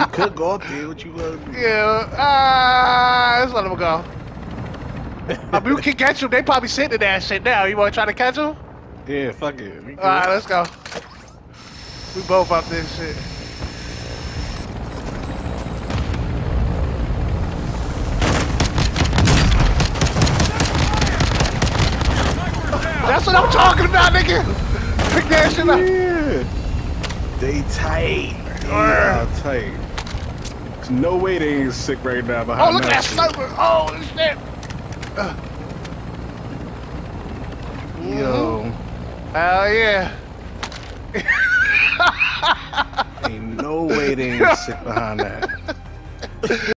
we could go up there. What you gonna do? Yeah, ah, let's let them go. I mean, we can catch them. They probably sitting in that shit now. You want to try to catch them? Yeah, fuck it. All right, let's go. We both up this shit. That's what I'm talking about, nigga. Pick that shit up. Yeah. They tight. Are tight. There's no way they ain't sick right now behind Oh, look at that sniper. Oh, shit. Yo, Hell yeah. ain't no way they ain't sick behind that.